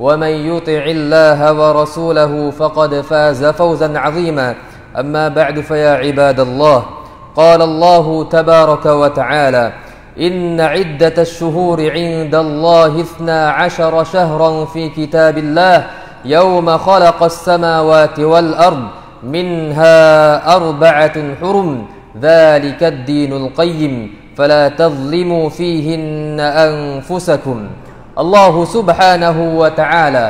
ومن يطع الله ورسوله فقد فاز فوزا عظيما. أما بعد فيا عباد الله قال الله تبارك وتعالى إن عدة الشهور عند الله اثنا عشر شهرا في كتاب الله يوم خلق السماوات والأرض منها أربعة حرم ذلك الدين القيم فلا تظلموا فيهن أنفسكم. Allah subhanahu wa ta'ala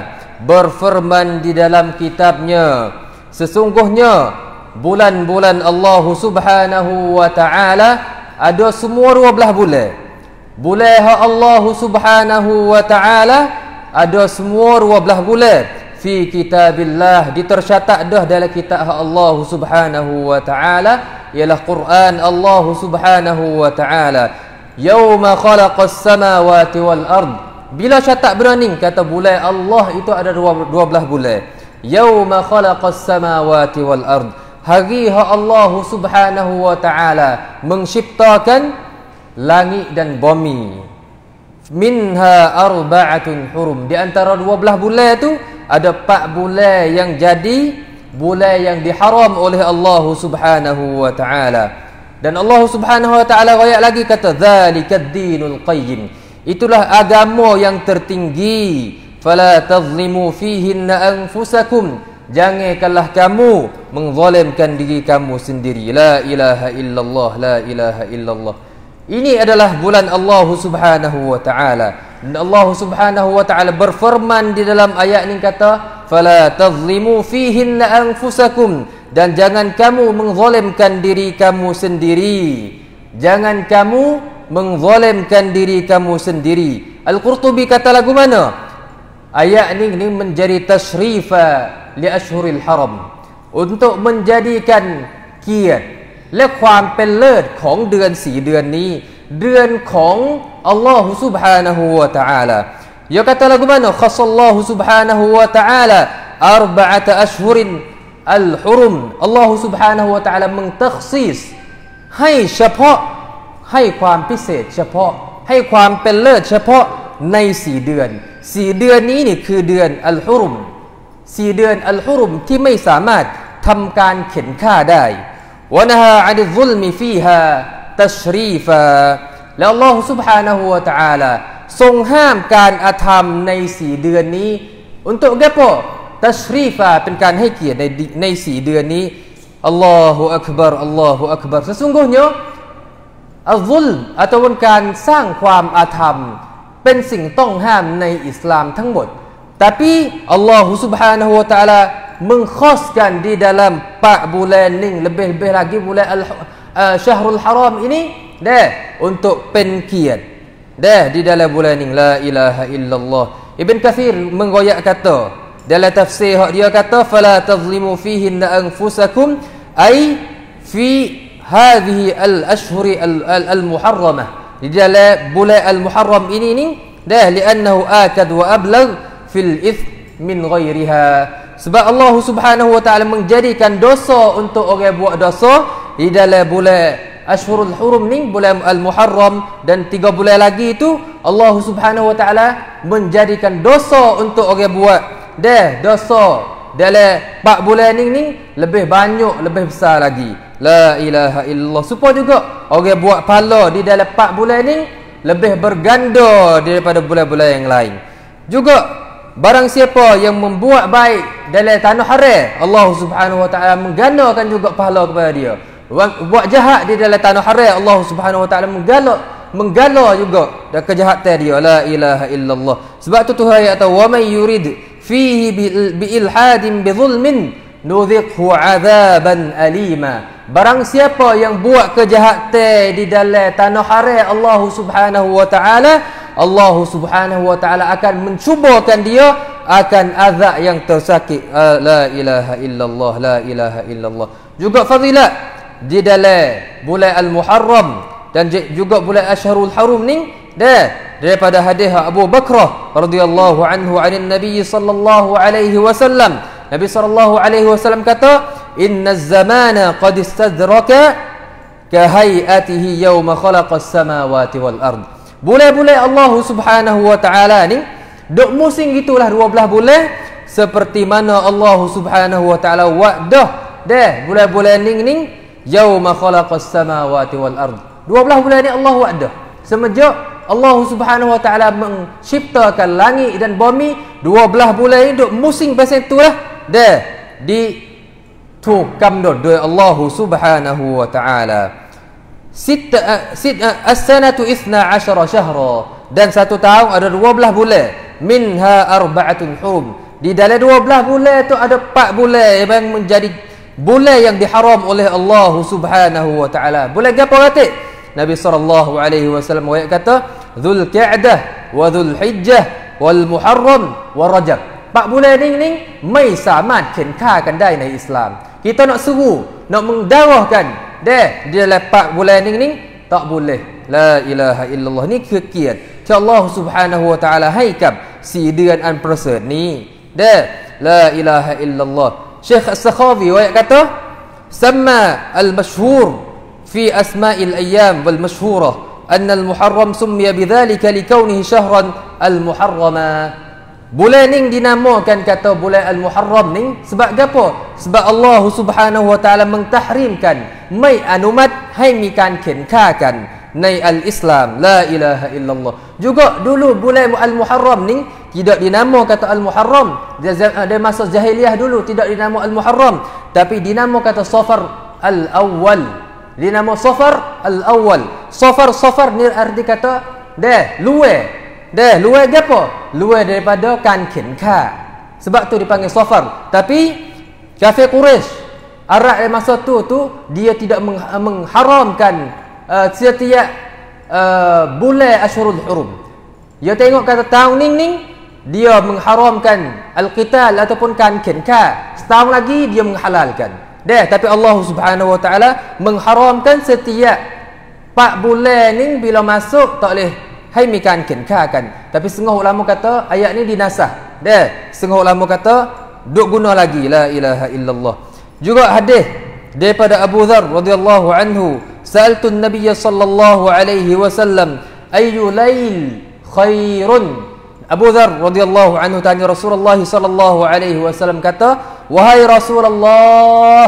berfirman di dalam kitabnya. Sesungguhnya bulan-bulan Allah subhanahu wa ta'ala ada semua dua belah bulan. Bulan Allah subhanahu wa ta'ala ada semua dua belah bulan. Fi kitabillah ditercatat dah dalam kitab Allah subhanahu wa ta'ala Ialah Quran Allah subhanahu wa ta'ala. Yawma khalaqas samawati wal ard bila syatak berani kata bulan Allah itu ada dua, dua belah bulan. Yauma khalaqas samawati wal ard. Hari ha Allah Subhanahu wa taala menciptakan langit dan bumi. Minha arba'atun hurum. Di antara dua belah bulan itu ada empat bulan yang jadi bulan yang diharam oleh Allah Subhanahu wa taala. Dan Allah Subhanahu wa taala ayat lagi kata zalikad dinul qayyim. Itulah agama yang tertinggi. Fala tazlimu fihinna anfusakum. Janganlah kamu mengzalimkan diri kamu sendiri. La ilaha illallah, la ilaha illallah. Ini adalah bulan Allah Subhanahu wa taala. Allah Subhanahu wa taala berfirman di dalam ayat ini kata, "Fala tazlimu fihinna anfusakum." Dan jangan kamu mengzalimkan diri kamu sendiri. Jangan kamu mengzalimkan diri kamu sendiri. Al-Qurtubi kata lagu mana? Ayat ni ni menjadi tashrifa li ashhuril haram. Untuk menjadikan kiat และความเป็นเลิศของเดือนสีเดือนนี้ เดือนของอัลลอฮฺ سبحانه และ تعالى ยกkata lagu mana khasallahu subhanahu wa ta'ala arba'ata ashhurin al-hurum Allah subhanahu wa ta'ala mengtakhsis ให้เฉพาะ ให้ความพิเศษเฉพาะให้ความเป็นเลิศเฉพาะในสี่เดือนสี่เดือนนี้นี่คือเดือนอัลฮุรุมสี่เดือนอัลฮุรุมที่ไม่สามารถทำการเข็นฆ่าได้วะนะฮะอันิซุลมิฟีฮาตัชรีฟาแล้วอัลลอฮฺ سبحانه และ تعالى ทรงห้ามการอาธรรมในสี่เดือนนี้ untuk apa ตัชรีฟาเป็นการให้เกียรติในในสี่เดือนนี้อัลลอฮฺอักบารอัลลอฮฺอักบาร sesungguhnya อัลซุลataupun การสร้างความอาธรรม เป็นสิ่งต้องห้ามในอิสลามทั้งหมด tapi Allah Subhanahu wa taala mengkhaskan di dalam 4 bulan ni lebih-lebih lagi bulan al uh, Syahrul Haram ini dah untuk pen kiat dah di dalam bulan ni la ilaha illallah Ibn Kathir menggoyak kata dalam tafsir dia kata fala tazlimu fihi anfusakum ai fi hadhihi al-ashhur al-muharramah. Di dalam bulan al-muharram ini ni dah akad wa ablagh fil ith min ghairiha. Sebab Allah Subhanahu wa taala menjadikan dosa untuk orang buat dosa di dalam bulan Ashhurul Hurum ni bulan Al-Muharram dan tiga bulan lagi itu Allah Subhanahu wa taala menjadikan dosa untuk orang buat. Dah dosa dalam 4 bulan ni ni lebih banyak lebih besar lagi La ilaha illallah. Supaya juga orang buat pala di dalam 4 bulan ni lebih berganda daripada bulan-bulan yang lain. Juga barang siapa yang membuat baik dalam tanah haram Allah Subhanahu wa taala menggandakan juga pahala kepada dia buat jahat di dalam tanah haram Allah Subhanahu wa taala menggalak menggala juga dan kejahatan dia la ilaha illallah sebab tu Tuhan ayat wa man yurid fihi bi ilhadin bi zulmin nudhiqhu adzaban alima barang siapa yang buat kejahatan di dalam tanah haram Allah Subhanahu wa taala Allah Subhanahu wa taala akan mencubakan dia akan azab yang tersakit. Uh, la ilaha illallah la ilaha illallah. Juga fadilat di dalam bulan al-muharram dan juga bulan Asyharul Harum ni dah daripada hadis Abu Bakrah radhiyallahu anhu anin Nabi sallallahu alaihi wasallam. Nabi sallallahu alaihi wasallam kata inna zamana qad istadraka ka hayatihi yawma khalaqa as-samawati wal ard bulan-bulan Allah Subhanahu wa taala ni duk musim gitulah 12 bulan seperti mana Allah Subhanahu wa taala wa'dah dah bulan-bulan ning ning yauma khalaqas samawati wal ard 12 bulan ni Allah wa'dah. Semenjak Allah Subhanahu Wa Taala menciptakan langit dan bumi, 12 bulan ni duk musim pasal tu lah. Dah di tu kam do Allah Subhanahu Wa Taala. Sit sit as-sanatu 12 syahra dan satu tahun ada 12 bulan. Minha arba'atun hum. Di dalam 12 bulan tu ada 4 bulan yang menjadi bulan yang diharam oleh Allah Subhanahu wa taala. Bulan gapo kata? Nabi sallallahu alaihi wasallam ayat kata Zulqa'dah wa Zulhijjah wal Muharram wa Rajab. Pak bulan ni ni mai สามารถเข็นฆ่ากันได้ในอิสลาม Kita nak seru, nak mengdawahkan. Deh, dia lepak bulan ni ni tak boleh. La ilaha illallah ni kekian. Ya Allah Subhanahu wa taala haikab si dengan an person ni. Deh, la ilaha illallah. Syekh As-Sakhawi wayak kata, sama al-mashhur fi asma'il ayyam wal mashhurah anna al-muharram summiya li likawnihi shahran al-muharrama Bulan ni dinamakan kata bulan Al-Muharram ni sebab apa? Sebab Allah Subhanahu Wa Taala mentahrimkan mai anumat hai mikan kenkakan nai al-Islam la ilaha illallah. Juga dulu bulan Al-Muharram ni tidak dinamo kata Al-Muharram. Dia masa jahiliah dulu tidak dinamo Al-Muharram tapi dinamo kata Safar Al-Awwal dia nama Safar Al-Awwal. Safar Safar ni arti kata deh luwe. Deh luwe gapo? Luwe daripada kan kenka. Sebab tu dipanggil Safar. Tapi kafir Quraisy Arab di masa tu tu dia tidak mengharamkan uh, setiap uh, bulan Ashurul Hurum. Dia tengok kata tahun ni ni dia mengharamkan al-qital ataupun kan kenka. Setahun lagi dia menghalalkan. Deh, tapi Allah Subhanahu Wa Taala mengharamkan setiap pak bulan ni bila masuk tak boleh hai mikan kenkakan. Tapi setengah ulama kata ayat ni dinasah. Deh, setengah ulama kata duk guna lagi la ilaha illallah. Juga hadis daripada Abu Dharr radhiyallahu anhu, sa'altu an-nabiy sallallahu alaihi wasallam ayu lail khairun Abu Dhar radhiyallahu anhu tanya Rasulullah sallallahu alaihi wasallam kata, "Wahai Rasulullah,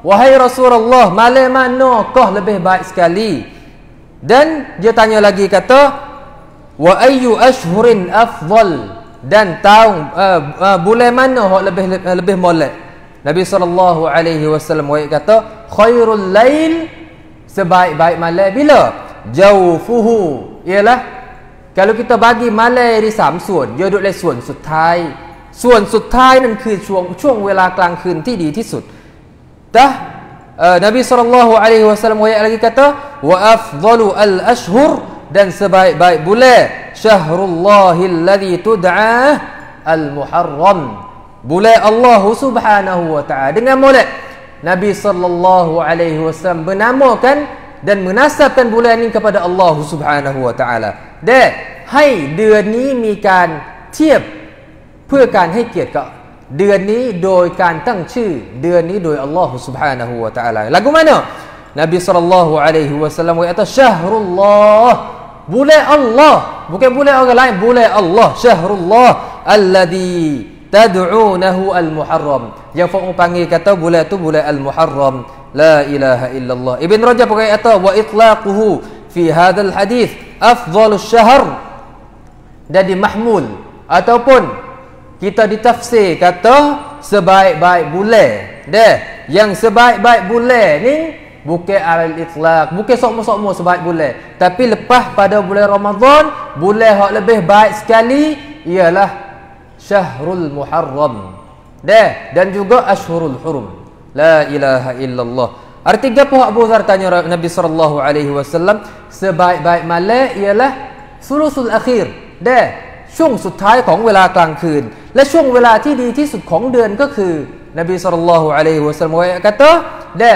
wahai Rasulullah, malam manakah lebih baik sekali?" Dan dia tanya lagi kata, "Wa ayyu ashhurin afdal?" Dan tahun uh, uh, bulan mana hok lebih lebih molek? Nabi sallallahu alaihi wasallam kata, "Khairul lail" sebaik-baik malam bila? Jaufuhu ialah kalau kita bagi malay ที่3ส่วนเยอะด้วยส่วนสุดท้าย ส่วนสุดท้ายนั่นคือช่วงช่วงเวลากลางคืนที่ดีที่สุดแต่นบีสุลต่านละฮ์อะลัยฮิวะสัลลั dan sebaik-baik bulan syahrullahil ladzi tud'a al muharram bulan Allah Subhanahu wa taala. Dengan molek Nabi sallallahu alaihi wasallam menamakan dan menasabkan bulan ini kepada Allah Subhanahu wa taala. Dan hai bulan ini alaihi wasallam และ تعالى syahrullah bulan Allah. Bukan bulan orang lain bulan Allah. Syahrullah alladhi tad'unahu al-muharram. Yang fa'u panggil kata bulan tu bulan al-muharram. La ilaha illallah. Ibn rajab kata wa itlaquhu fi hadzal hadis afdhalus syahr. Jadi mahmul. Ataupun kita ditafsir kata sebaik-baik bulan. Deh, yang sebaik-baik bulan ni bukan al itlaq, bukan sokmo-sokmo sebaik bulan. Tapi lepas pada bulan Ramadan, bulan hak lebih baik sekali ialah Syahrul Muharram. Deh, dan juga Ashhurul Hurum. La ilaha illallah. Arti apa Abu Dhar tanya Nabi sallallahu alaihi wasallam sebaik-baik malam ialah sulusul akhir. Deh, ช่วงสุดท้ายของเวลากลางคืน และช่วงเวลาที่ดีที่สุดของเดือนก็คือนบีสุลต่า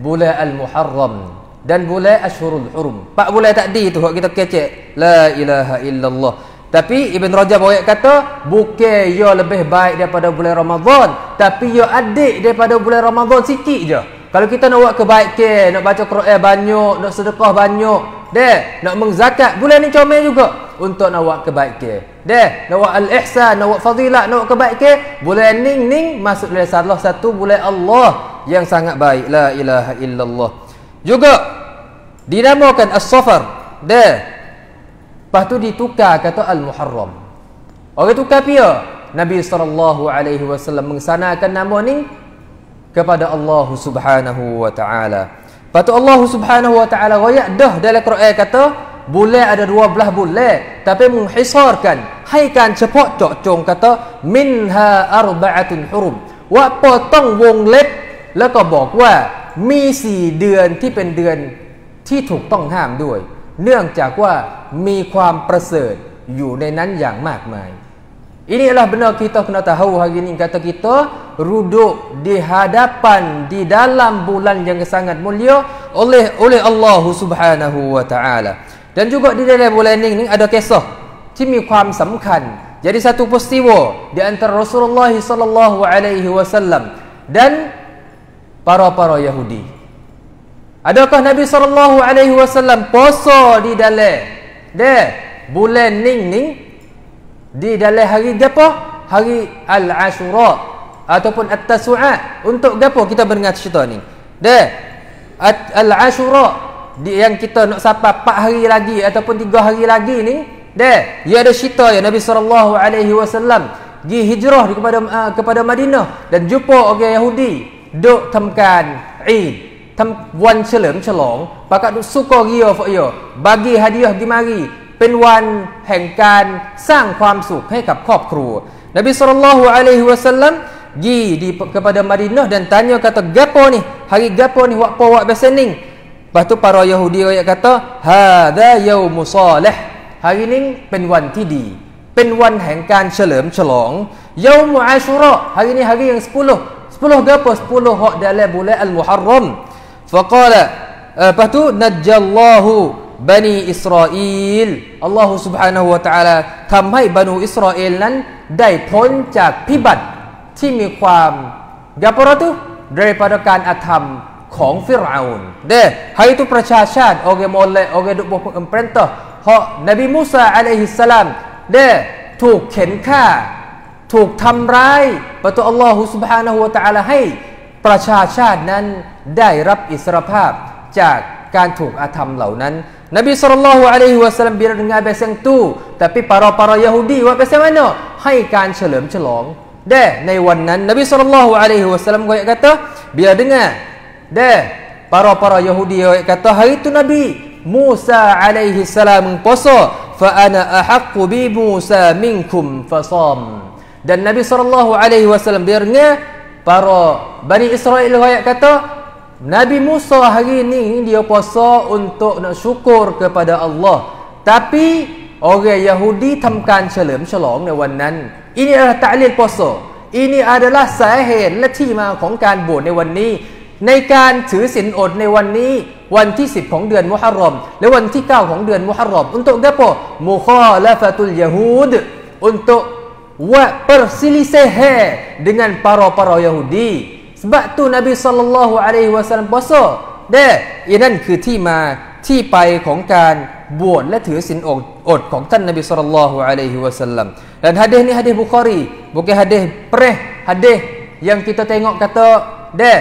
bulan al-muharram dan bulan ashurul hurum. Empat bulan takdi tu kalau kita kecek. La ilaha illallah. Tapi Ibn Rajab ayat kata bukan ia lebih baik daripada bulan Ramadan tapi ia adik daripada bulan Ramadan sikit je. Kalau kita nak buat kebaikan nak baca Quran banyak nak sedekah banyak deh nak mengzakat bulan ni comel juga untuk nak buat kebaikan. Deh nak buat al-ihsan nak buat fadilat nak buat kebaikan bulan ni ning masuk dalam salah satu bulan Allah yang sangat baik. La ilaha illallah. Juga dinamakan as-safar. Deh. Lepas tu ditukar kata al-muharram. Orang tukar pia. Nabi sallallahu alaihi wasallam mengesanakan nama ni kepada Allah Subhanahu wa taala. Lepas Allah Subhanahu wa taala royak dah dalam Quran kata bulan ada dua belah bulan tapi menghisarkan haikan cepat cok cong kata minha arba'atun hurum wa potong wong ล็บ แล้วก็บอกว่ามีสี่เดือนที่เป็นเดือนที่ถูกต้องห้ามด้วย เนื่องจากว่ามีความประเสริฐอยู่ในนั้นอย่างมากมาย Ini adalah benar kita kena tahu hari ini kata kita ruduk di hadapan di dalam bulan yang sangat mulia oleh oleh Allah Subhanahu wa taala. Dan juga di dalam bulan ini ada kisah yang มีความสำคัญ Jadi satu peristiwa di antara Rasulullah sallallahu alaihi wasallam dan para-para Yahudi. Adakah Nabi sallallahu alaihi wasallam puasa di dalam de bulan ning ning di dalam hari apa? Hari Al-Ashura ataupun At-Tasu'a. Untuk apa kita mendengar cerita ni? De Al-Ashura di yang kita nak sampai 4 hari lagi ataupun 3 hari lagi ni deh dia ada cerita ya Nabi sallallahu alaihi wasallam pergi hijrah kepada uh, kepada Madinah dan jumpa orang Yahudi duk tamkan Eid tam wan cherem chelong pakat duk suka ria fok yo bagi hadiah gi mari เป็นวันแห่งการสร้างความสุขให้กับครอบครัว Nabi sallallahu alaihi wasallam gi di kepada Madinah dan tanya kata gapo ni hari gapo ni wak po wak biasa ni Lepas tu para Yahudi ayat kata, "Hadza yaumu salih." Hari ini เป็นวันที่ดี เป็นวันแห่งการเฉลิมฉลอง Yaumu Ashura. Hari ini hari yang 10. 10 berapa? 10 hak dalam bulan Al-Muharram. Faqala, lepas tu najjallahu Bani Israel Allah Subhanahu wa taala ทำให้บรรดาอิสราเอลนั้นได้พ้นจากพิบัติที่มีความ Gapura tu daripada การอาธรรมของฟิรอาอุนเด้ให้ทุกประชาชาติโอเคมอลเลยโอเคดุบกเปรนต์เพราะนบีมูซาอะลัยฮิสสลามเด้ถูกเข็นฆ่า ถูกทำร้ายประตูอัลลอฮฺสุบฮานะฮูวะตะอาลาให้ประชาชาตินั้นได้รับอิสรภาพจากการถูกอาธรรมเหล่านั้น Nabi sallallahu alaihi wasallam bila dengar beseng tu tapi para-para Yahudi buat beseng mana? Hai kan celam celong. Dah nai wannan Nabi sallallahu alaihi wasallam kata bila dengar dah para-para Yahudi kata hari tu Nabi Musa alaihi salam puasa fa ana ahaqqu bi Musa minkum fasam. Dan Nabi sallallahu alaihi wasallam birnya para Bani Israel ayat kata Nabi Musa hari ini dia puasa untuk nak syukur kepada Allah. Tapi orang Yahudi tamkan cherem chlong ในวันนั้น Ini adalah ta'lil puasa. Ini adalah สาเหตุและที่มาของการบวชในวันนี้ในการถือศีลอดในวันนี้วันที่ 10 ของเดือนมุฮัรรอมและวันที่ 9 ของเดือนมุฮัรรอม untuk apa mukhalafatul yahud untuk wa perselisihan dengan para-para Yahudi sebab tu Nabi sallallahu alaihi wasallam puasa เด้อีนั่นคือที่มาที่ไปของการบวชและถือศีลอดอดของท่านนบีสุลต่านละฮ์อะลัยฮิวะสัลลัม dan hadis ni hadis Bukhari bukan hadis preh hadis yang kita tengok kata deh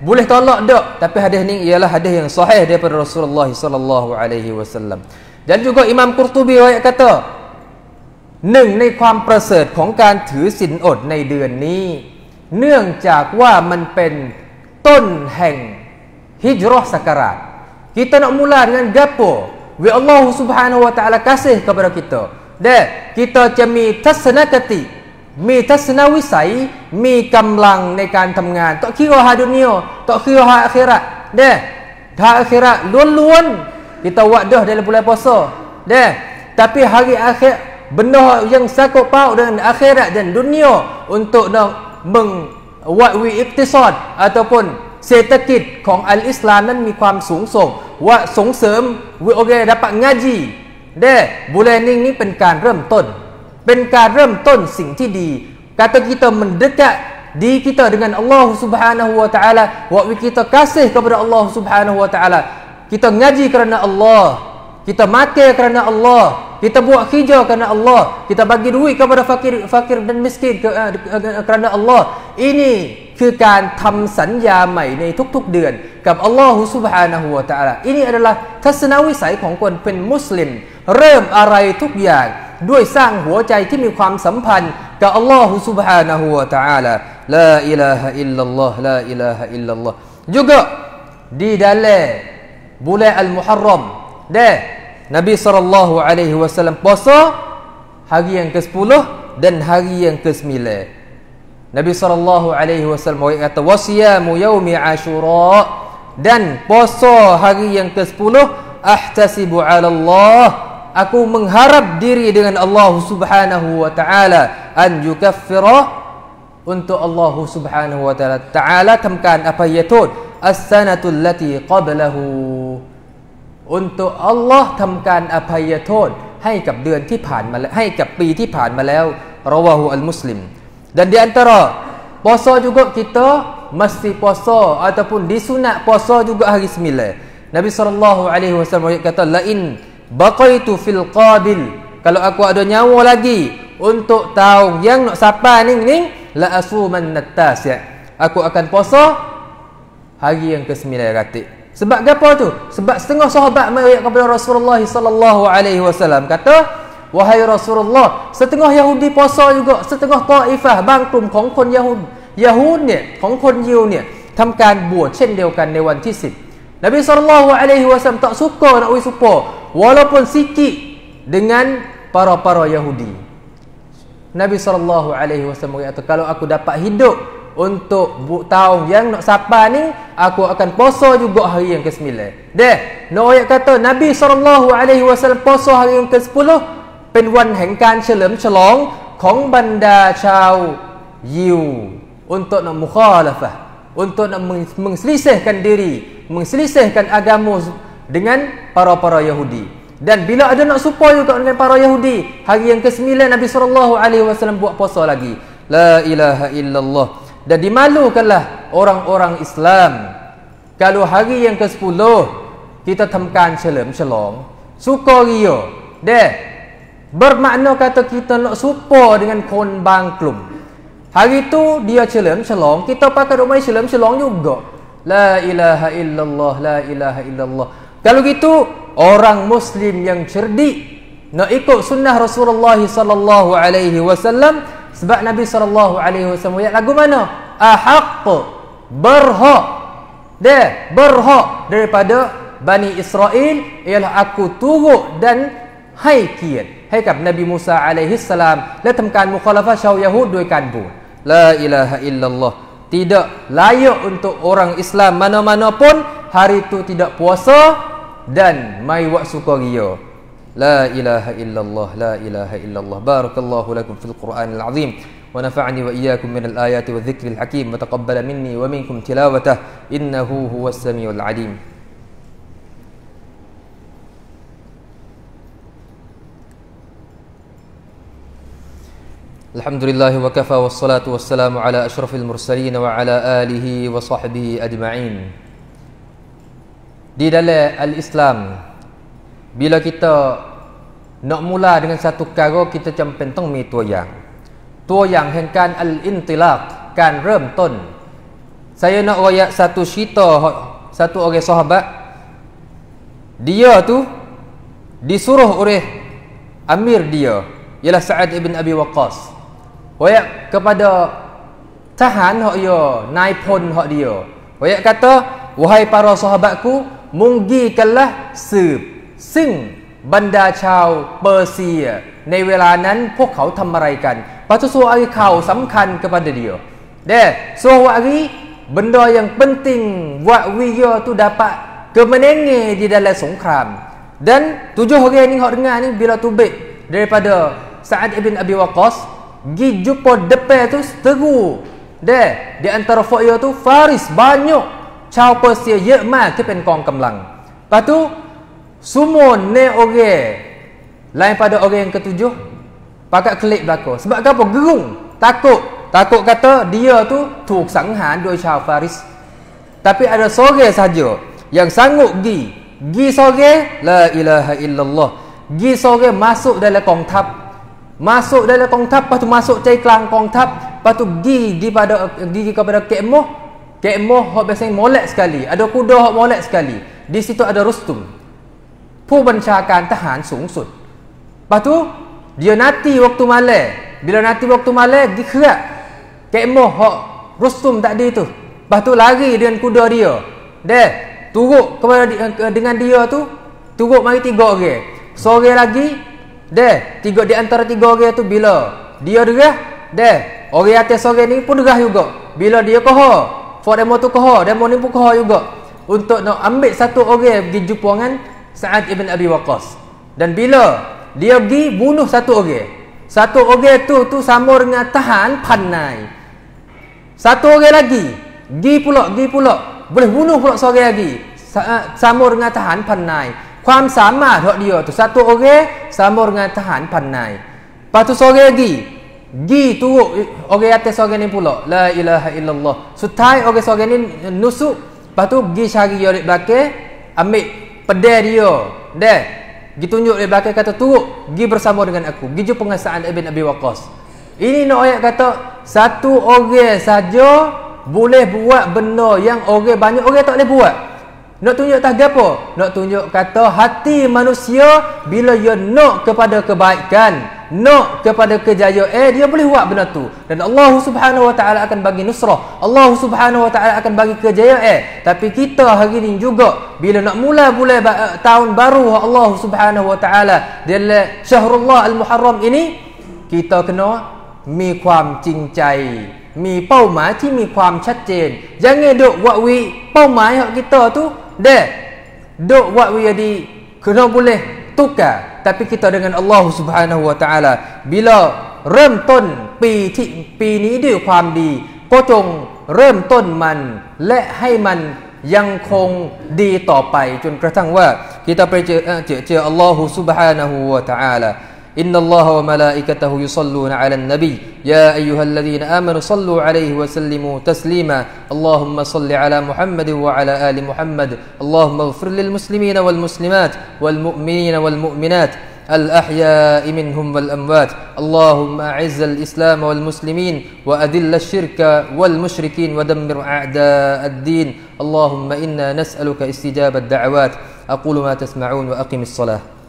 boleh tolak tak tapi hadis ni ialah hadis yang sahih daripada Rasulullah sallallahu alaihi wasallam dan juga Imam Qurtubi ayat kata หนึ่งในความประเสริฐของการถือศีลอดในเดือนนี้ เนื่องจากว่ามันเป็นต้นแห่งฮิจรัสกราช kita nak mula dengan gapo wa Allah Subhanahu wa taala kasih kepada kita dan kita จะมีทัศนคติ มีทัศนวิสัย มีกำลังในการทำงานต่อคิวหาดุนยต่อคิวหาอาคิรัตเด้ถ้าอาคิรัตล้วนๆ kita buat dah dalam bulan puasa dah tapi hari akhir benda yang sakut paut dengan akhirat dan dunia untuk nak mengbuat wi iktisad ataupun เศรษฐกิจของอัลอิสลามนั้นมีความสูงส่งว่าส่งเสริมวิโอเค dapat ngaji เด้บุเลนิงนี้เป็นการเริ่มต้น เป็นการเริ่มต้นสิ่งที่ดี kata kita mendekat di kita dengan Allah Subhanahu wa taala wa kita kasih kepada Allah Subhanahu wa taala kita ngaji kerana Allah kita makan kerana Allah kita buat kerja kerana Allah kita bagi duit kepada fakir fakir dan miskin ke, uh, kerana Allah ini คือการทำสัญญาใหม่ในทุกๆเดือนกับอัลลอฮฺสุบฮานะฮูวะตาลาอันนี้เละทัศนวิสัยของคนเป็นมุสลิม เริ่มอะไรทุกอย่างด้วยสร้างหัวใจที่มีความสัมพันธ์กับอัลลอฮฺสุบฮานะฮูวะตาลาลาอิลาฮะอิลลัลลอฮ์ลาอิลาฮะอิลลัลลอฮ์ juga di dalam bulan al-muharram deh. Nabi sallallahu alaihi wasallam puasa hari yang ke-10 dan hari yang ke-9 Nabi sallallahu alaihi wasallam kata wasiyamu yaumi asyura dan puasa hari yang ke-10 ahtasibu ala Allah aku mengharap diri dengan Allah Subhanahu wa taala. An yukaffira. Untuk Allah Subhanahu wa taala taala tamkan apa ya tun as-sanatu allati qablahu untuk Allah ทำการอภัยโทษให้กับเดือนที่ผ่านมาแล้วให้กับปีที่ผ่านมาแล้วราวาหูอัลมุสลิม Dan di antara puasa juga kita mesti puasa ataupun disunat puasa juga hari sembilan. Nabi sallallahu alaihi wasallam kata la in baqaitu fil qabil kalau aku ada nyawa lagi untuk tahun yang nak sapa ni ni la asuman natas aku akan puasa hari yang ke-9 ratik sebab apa tu sebab setengah sahabat mai kepada Rasulullah sallallahu alaihi wasallam kata Wahai Rasulullah, setengah Yahudi puasa juga, setengah Taifah บางกลุ่มของคนยะฮูดยะฮูดเนี่ยของคนยิวเนี่ยทำการบวชเช่นเดียวกันในวันที่10 Nabi sallallahu alaihi wasallam tak suka nak wis supa walaupun sikit dengan para-para Yahudi. Nabi sallallahu alaihi wasallam kata kalau aku dapat hidup untuk tahun yang nak sapa ni aku akan puasa juga hari yang ke-9. Deh, nak ayat kata Nabi sallallahu alaihi wasallam puasa hari yang ke-10 เป็นวันแห่งการเฉลิมฉลองของบรรดาชาวยิว untuk nak mukhalafah untuk nak mengselisihkan diri mengselisihkan agama dengan para-para Yahudi dan bila ada nak supaya juga dengan para Yahudi hari yang ke-9 Nabi sallallahu alaihi wasallam buat puasa lagi la ilaha illallah Dan dimalukanlah orang-orang Islam. Kalau hari yang ke-10 Kita temkan celam celong Suka ria. Deh Bermakna kata kita nak supa dengan kon bang klum Hari tu dia celam celong Kita pakai rumah celam celong juga. La ilaha illallah La ilaha illallah. Kalau gitu Orang Muslim yang cerdik Nak ikut sunnah Rasulullah sallallahu alaihi wasallam. SAW sebab Nabi sallallahu alaihi wasallam ayat lagu mana? Ahaq berhak. Dia berhak daripada Bani Israel ialah aku turut dan haikian. Haikap Nabi Musa alaihi salam lah letemkan mukhalafah syau Yahud duikan bu. La ilaha illallah. Tidak layak untuk orang Islam mana-mana pun hari itu tidak puasa dan mai wak sukaria. لا إله إلا الله لا إله إلا الله. بارك الله لكم في القرآن العظيم. ونفعني وإياكم من الآيات والذكر الحكيم. وتقبل مني ومنكم تلاوته. إنه هو السميع العليم. الحمد لله وكفى والصلاة والسلام على أشرف المرسلين وعلى آله وصحبه أجمعين. دي الإسلام bila kita nak mula dengan satu perkara kita jam pentong mi ตัวอย่างตัวอย่างแห่งการ al-intilaq การเริ่มต้น saya nak royak satu cerita satu orang sahabat dia tu disuruh oleh amir dia ialah Sa'ad ibn Abi Waqqas. Hoyak kepada tahan hak dia, naipun hak dia. Hoyak kata, wahai para sahabatku, munggikanlah se sing benda chao Persia ในเวลานั้นพวกเขาทำอะไรกันปัจจุบันข่าวสำคัญ kepada dia deh suatu hari benda yang penting buat wiyo tu dapat kemenangan di dalam songkram dan tujuh orang ni hok dengar ni bila tubik daripada Sa'ad ibn Abi Waqqas gi jumpa depan tu seteru deh di antara fuyo tu Faris banyak chao Persia เยอะมากที่เป็นกองกำลัง lepas tu semua ne orang lain pada orang yang ketujuh pakat kelik belakang sebab apa? Gerung. Takut. Takut kata dia tu tuk sanghan dua Syah Faris. Tapi ada sore saja yang sanggup gi. Gi sore la ilaha illallah. Gi sore masuk dalam kongtap masuk dalam kongtap lepas tu masuk cai kelang kongtap lepas tu gi di pada gi kepada kemoh kemoh hok biasanya molek sekali. Ada kuda hok molek sekali. Di situ ada Rustum ผู้บัญชาการทหารสูงสุด Lepas tu dia nanti waktu malam. Bila nanti waktu malam dia kerak. Kemoh hak Rustum tadi tu. Lepas tu lari dengan kuda dia. Deh, turuk kepada dengan dia tu, turuk mari tiga orang. Sore lagi, deh, tiga di antara tiga orang tu bila dia derah, deh, orang atas sore ni pun derah juga. Bila dia koho, for demo tu koho, demo ni pun koho juga. Untuk nak ambil satu orang pergi jumpa dengan Sa'ad ibn Abi Waqas Dan bila dia pergi bunuh satu orang. Satu orang tu tu sama dengan tahan panai Satu orang lagi Pergi pula, pergi pula Boleh bunuh pula seorang lagi eh, Sama dengan tahan panai Kham sama dok dia tu satu orang okay, sama dengan tahan panai. Patu sore okay, gi. Gi tu orang atas orang ni pula. La ilaha illallah. Sutai orang okay, ni nusuk patu gi syari yo di belakang ambil pedai dia deh Gi tunjuk di belakang kata turuk, gi bersama dengan aku. Gi jumpa dengan Sa'ad ibn Abi Waqqas. Ini nak ayat kata satu orang saja boleh buat benda yang orang banyak orang tak boleh buat. Nak tunjuk tak apa? Nak tunjuk kata hati manusia bila ia nak kepada kebaikan, nak kepada kejayaan, eh dia boleh buat benda tu. Dan Allah Subhanahu Wa Taala akan bagi nusrah. Allah Subhanahu Wa Taala akan bagi kejayaan. Eh. Tapi kita hari ini juga bila nak mula bulan eh, tahun baru Allah Subhanahu Wa Taala dalam Syahrullah Al-Muharram ini kita kena mi kuam cing cai มีเป้าหมายที่มีความชัดเจนยังไงดกวะวิเป้าหมายของkita tu deh duk buat jadi kena boleh tukar Tapi kita dengan Allah Subhanahu wa taala bila เริ่มต้นปีที่ปีนี้ด้วยความดี ก็จงเริ่มต้นมัน และให้มันยังคงดีต่อไป จนกระทั่งว่า kita ไปเจอเจออัลลอฮฺะฮานะฮุวะต تعالى إن الله وملائكته يصلون على النبي. يا أيها الذين آمنوا صلوا عليه وسلموا تسليما. اللهم صل على محمد وعلى آل محمد. اللهم اغفر للمسلمين والمسلمات والمؤمنين والمؤمنات. الأحياء منهم والأموات. اللهم أعز الإسلام والمسلمين وأذل الشرك والمشركين ودمر أعداء الدين. اللهم إنا نسألك استجاب الدعوات. أقول ما تسمعون وأقم الصلاة.